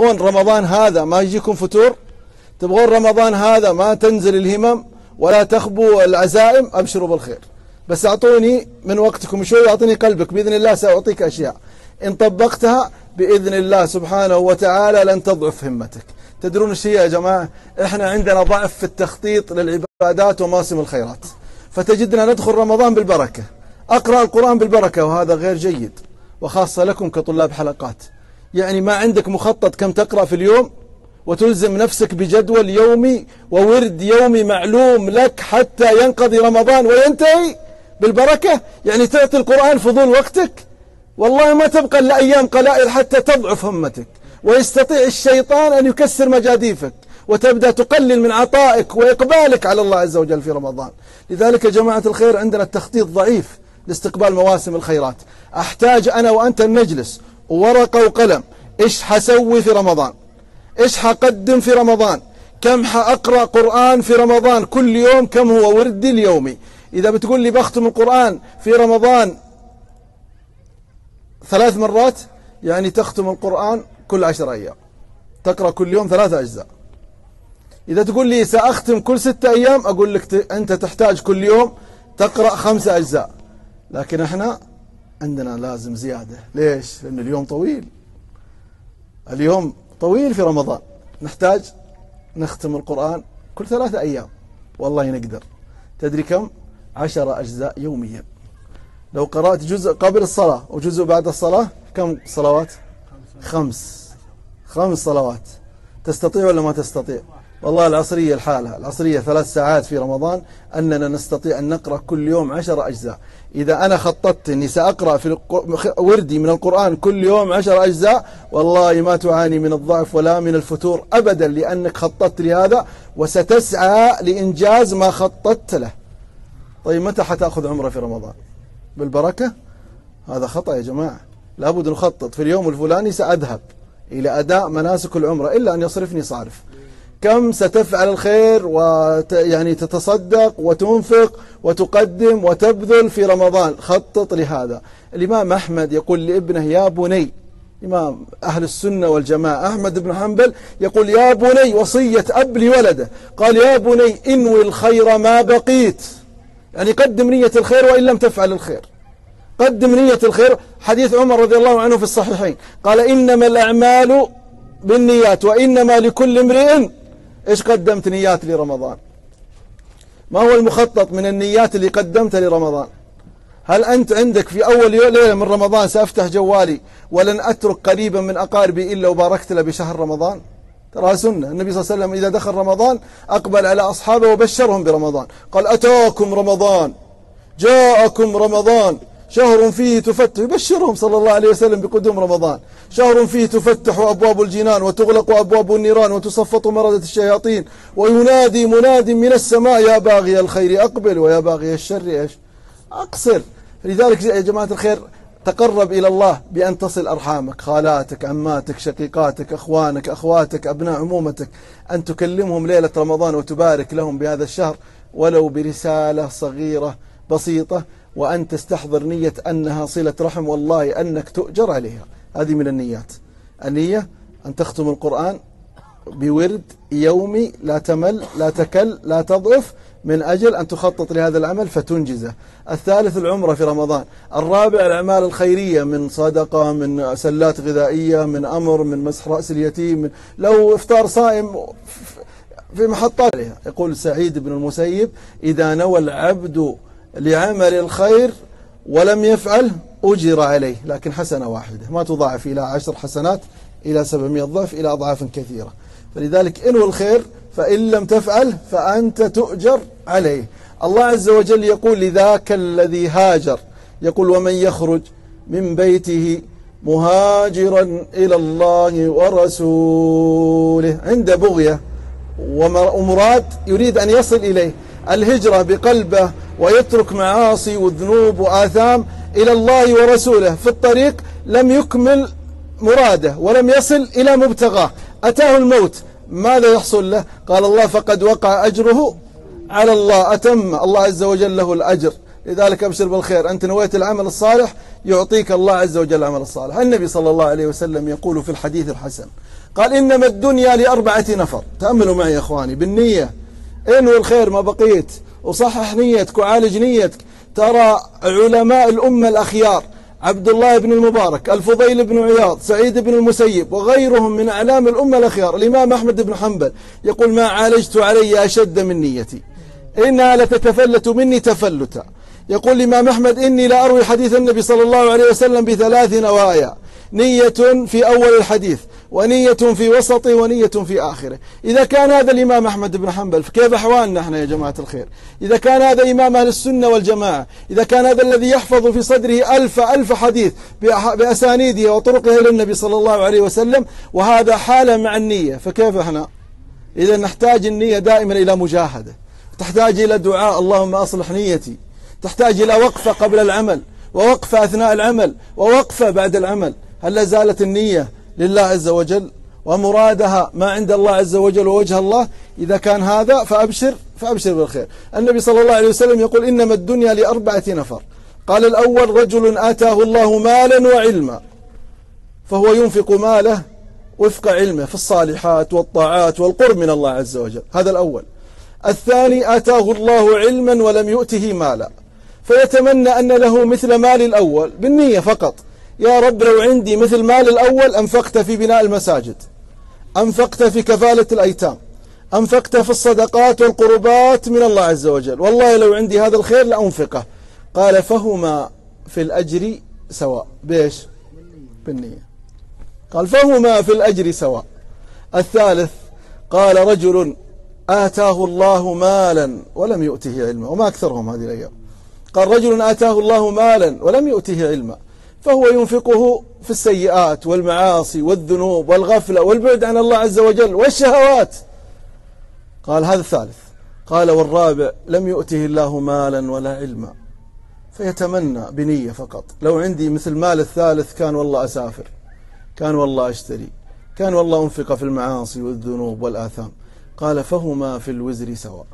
تبغون رمضان هذا ما يجيكم فتور؟ تبغون رمضان هذا ما تنزل الهمم ولا تخبو العزائم؟ أبشروا بالخير. بس أعطوني من وقتكم شوي أعطيني قلبك. بإذن الله سأعطيك أشياء. إن طبقتها بإذن الله سبحانه وتعالى لن تضعف همتك. تدرون الشيء يا جماعة؟ إحنا عندنا ضعف في التخطيط للعبادات ومواسم الخيرات. فتجدنا ندخل رمضان بالبركة. أقرأ القرآن بالبركة وهذا غير جيد. وخاصة لكم كطلاب حلقات. يعني ما عندك مخطط كم تقرأ في اليوم وتلزم نفسك بجدول يومي وورد يومي معلوم لك حتى ينقضي رمضان وينتهي بالبركة؟ يعني تعطي القرآن فضول وقتك؟ والله ما تبقى إلا أيام قلائل حتى تضعف همتك. ويستطيع الشيطان أن يكسر مجاديفك وتبدأ تقلل من عطائك وإقبالك على الله عز وجل في رمضان. لذلك يا جماعة الخير عندنا التخطيط ضعيف لاستقبال مواسم الخيرات. أحتاج أنا وأنت نجلس ورقة وقلم. إيش حسوي في رمضان؟ إيش حقدم في رمضان؟ كم حأقرأ قرآن في رمضان؟ كل يوم كم هو وردي اليومي إذا بتقول لي بختم القرآن في رمضان ثلاث مرات يعني تختم القرآن كل عشر أيام. تقرأ كل يوم ثلاثة أجزاء. إذا تقول لي سأختم كل ستة أيام أقول لك أنت تحتاج كل يوم تقرأ خمسة أجزاء. لكن إحنا عندنا لازم زيادة ليش؟ لأن اليوم طويل اليوم طويل في رمضان نحتاج نختم القرآن كل ثلاثة أيام والله نقدر تدري كم؟ عشر أجزاء يوميا لو قرأت جزء قبل الصلاة وجزء بعد الصلاة كم صلوات؟ خمس خمس صلوات تستطيع ولا ما تستطيع؟ والله العصرية الحالة العصرية ثلاث ساعات في رمضان أننا نستطيع أن نقرأ كل يوم عشر أجزاء. إذا أنا خططت أني سأقرأ في وردي من القرآن كل يوم عشر أجزاء والله ما تعاني من الضعف ولا من الفتور أبدا لأنك خططت لهذا وستسعى لإنجاز ما خططت له. طيب متى حتأخذ عمرة في رمضان؟ بالبركة؟ هذا خطأ يا جماعة. لابد نخطط. في اليوم الفلاني سأذهب إلى أداء مناسك العمرة إلا أن يصرفني صارف. كم ستفعل الخير ويعني تتصدق وتنفق وتقدم وتبذل في رمضان. خطط لهذا. الإمام أحمد يقول لابنه يا بني. إمام أهل السنة والجماعة. أحمد بن حنبل يقول يا بني وصية أب لولده. قال يا بني إنوي الخير ما بقيت. يعني قدم نية الخير وإن لم تفعل الخير. قدم نية الخير. حديث عمر رضي الله عنه في الصحيحين. قال إنما الأعمال بالنيات وإنما لكل امرئ إيش قدمت نيات لرمضان؟ ما هو المخطط من النيات اللي قدمتها لرمضان؟ هل أنت عندك في أول ليلة من رمضان سأفتح جوالي ولن أترك قريبا من أقاربي إلا وباركت له بشهر رمضان؟ ترى سنة. النبي صلى الله عليه وسلم إذا دخل رمضان أقبل على أصحابه وبشرهم برمضان. قال أتاكم رمضان. جاءكم رمضان. شهر فيه تفتح يبشرهم صلى الله عليه وسلم بقدوم رمضان. شهر فيه تفتح أبواب الجنان وتغلق أبواب النيران وتصفط مردة الشياطين. وينادي مناد من السماء يا باغي الخير أقبل ويا باغي الشر إيش؟ أقصر. لذلك يا جماعة الخير تقرب إلى الله بأن تصل أرحامك خالاتك عماتك شقيقاتك أخوانك أخواتك أبناء عمومتك أن تكلمهم ليلة رمضان وتبارك لهم بهذا الشهر ولو برسالة صغيرة بسيطة وأن تستحضر نية أنها صلة رحم والله أنك تؤجر عليها. هذه من النيات. النية أن تختم القرآن بورد يومي لا تمل لا تكل لا تضعف من أجل أن تخطط لهذا العمل فتنجزه. الثالث العمرة في رمضان. الرابع الأعمال الخيرية من صدقة من سلات غذائية من أمر من مسح رأس اليتيم من لو إفطار صائم في محطات يقول سعيد بن المسيب إذا نوى العبد لعمل الخير ولم يفعل أجر عليه لكن حسنة واحدة. ما تضاعف إلى عشر حسنات إلى سبعمائة ضعف إلى أضعاف كثيرة. فلذلك إنو الخير فإن لم تفعل فأنت تؤجر عليه. الله عز وجل يقول لذاك الذي هاجر يقول ومن يخرج من بيته مهاجرا إلى الله ورسوله. عند بغية ومراد يريد أن يصل إليه. الهجرة بقلبه ويترك معاصي وذنوب وآثام إلى الله ورسوله في الطريق لم يكمل مراده ولم يصل إلى مبتغاه. أتاه الموت. ماذا يحصل له؟ قال الله فقد وقع أجره على الله. أتم. الله عز وجل له الأجر. لذلك أبشر بالخير. أنت نويت العمل الصالح يعطيك الله عز وجل العمل الصالح. النبي صلى الله عليه وسلم يقول في الحديث الحسن قال إنما الدنيا لأربعة نفر. تأملوا معي يا أخواني بالنية. انوي الخير ما بقيت. وصحح نيتك وعالج نيتك. ترى علماء الأمة الأخيار عبد الله بن المبارك الفضيل بن عياض سعيد بن المسيب وغيرهم من أعلام الأمة الأخيار الإمام أحمد بن حنبل يقول ما عالجت علي أشد من نيتي. إنها لتتفلت مني تفلتا. يقول الإمام أحمد إني لا أروي حديث النبي صلى الله عليه وسلم بثلاث نوايا. نية في أول الحديث ونية في وسطه ونية في آخره. إذا كان هذا الإمام أحمد بن حنبل فكيف أحوالنا إحنا يا جماعة الخير؟ إذا كان هذا إمام أهل السنة والجماعة إذا كان هذا الذي يحفظ في صدره ألف ألف حديث بأسانيده وطرقه إلى النبي صلى الله عليه وسلم وهذا حالة مع النية فكيف إحنا؟ إذا نحتاج النية دائما إلى مجاهدة تحتاج إلى دعاء اللهم أصلح نيتي تحتاج إلى وقفة قبل العمل ووقفة أثناء العمل ووقفة بعد العمل. هل لا زالت النية لله عز وجل ومرادها ما عند الله عز وجل ووجه الله؟ إذا كان هذا فأبشر فأبشر بالخير. النبي صلى الله عليه وسلم يقول إنما الدنيا لأربعة نفر. قال الأول رجل آتاه الله مالا وعلما فهو ينفق ماله وفق علمه في الصالحات والطاعات والقرب من الله عز وجل. هذا الأول. الثاني آتاه الله علما ولم يؤته مالا فيتمنى أن له مثل مال الأول بالنية فقط. يا رب لو عندي مثل مال الأول أنفقت في بناء المساجد أنفقت في كفالة الأيتام أنفقت في الصدقات والقربات من الله عز وجل. والله لو عندي هذا الخير لأنفقه. قال فهما في الأجر سواء. بيش بالنية. قال فهما في الأجر سواء. الثالث قال رجل آتاه الله مالا ولم يؤته علما. وما أكثرهم هذه الأيام. قال رجل آتاه الله مالا ولم يؤته علما. فهو ينفقه في السيئات والمعاصي والذنوب والغفلة والبعد عن الله عز وجل والشهوات. قال هذا الثالث. قال والرابع لم يؤته الله مالا ولا علما. فيتمنى بنية فقط. لو عندي مثل مال الثالث كان والله أسافر كان والله أشتري كان والله أنفق في المعاصي والذنوب والآثام. قال فهما في الوزر سواء.